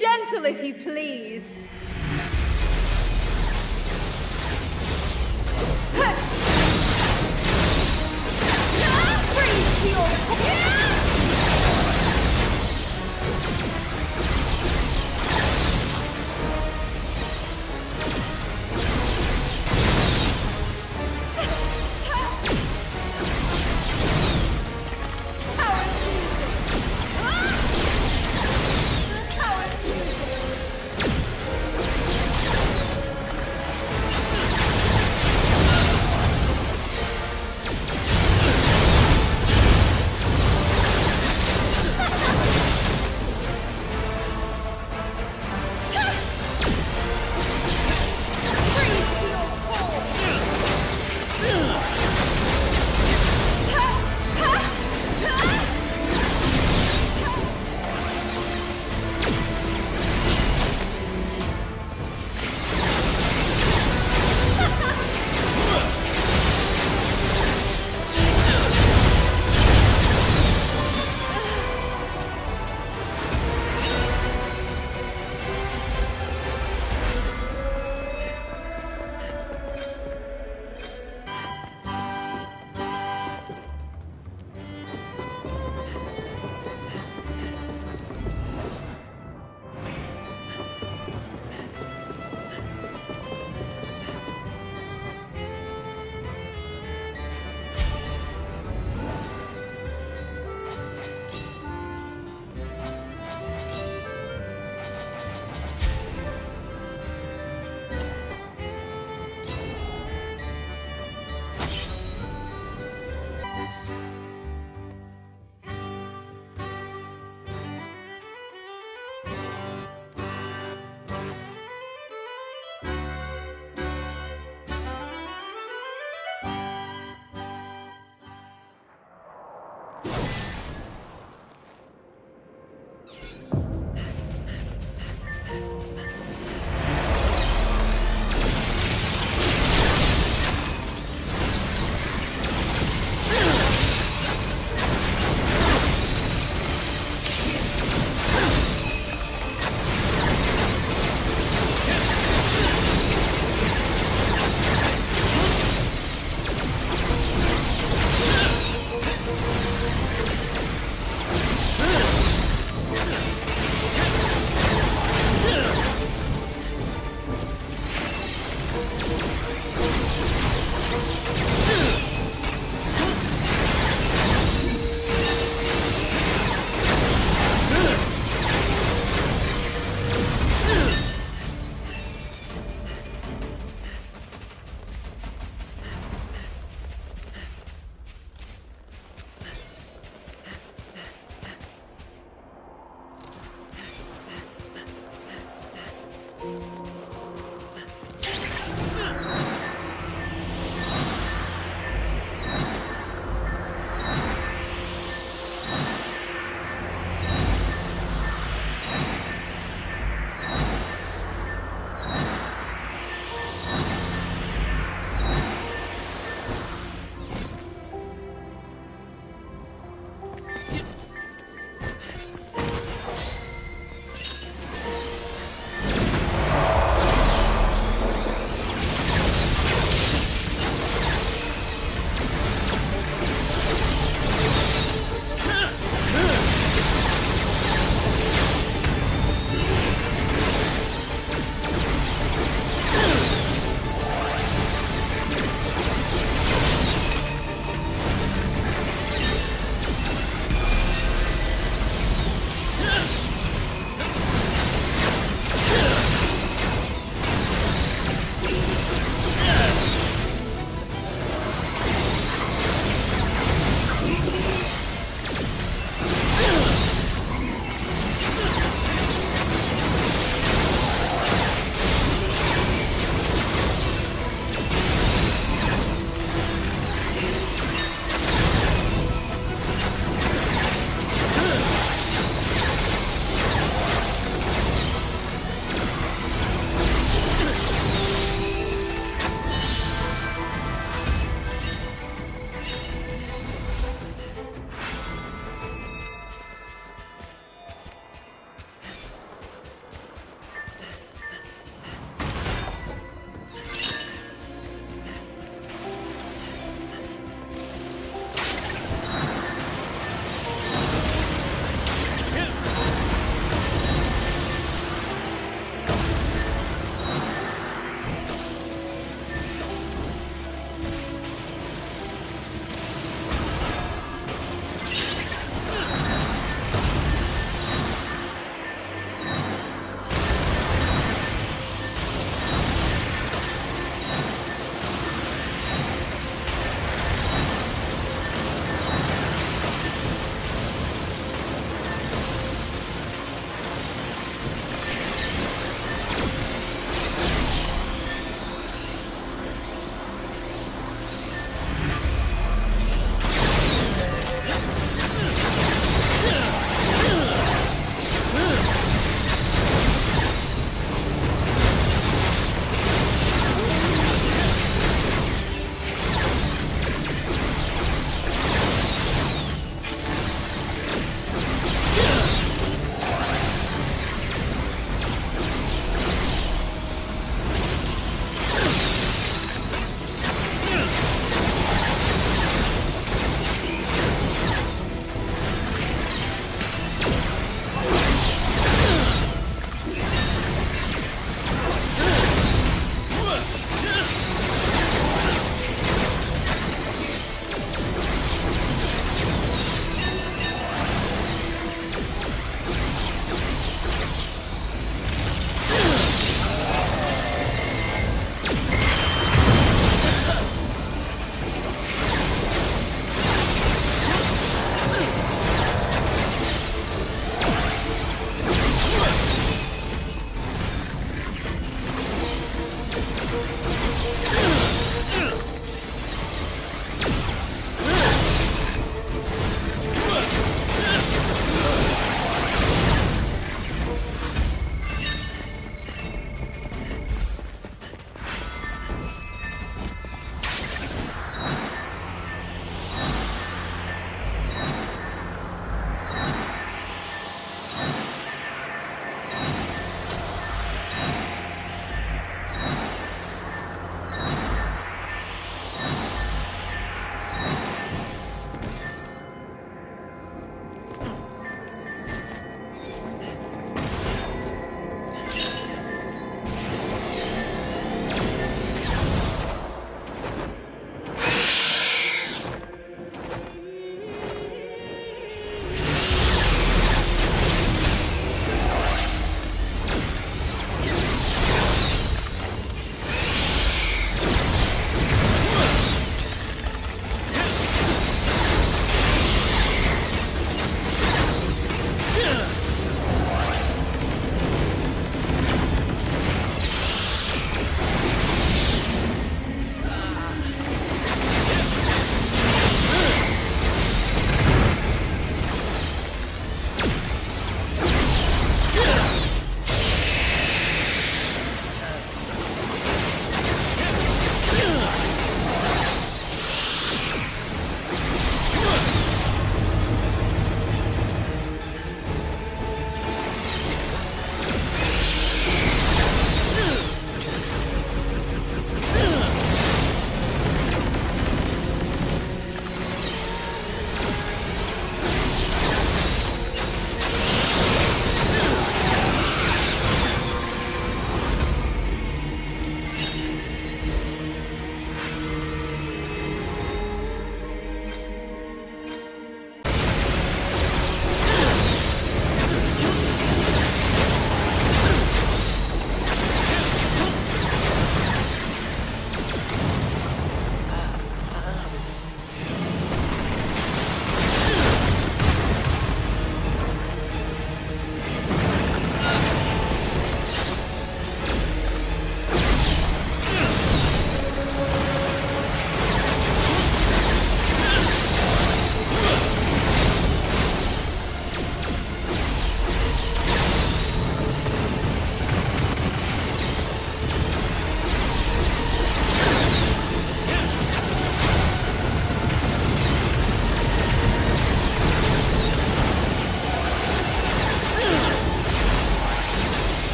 gentle if you please.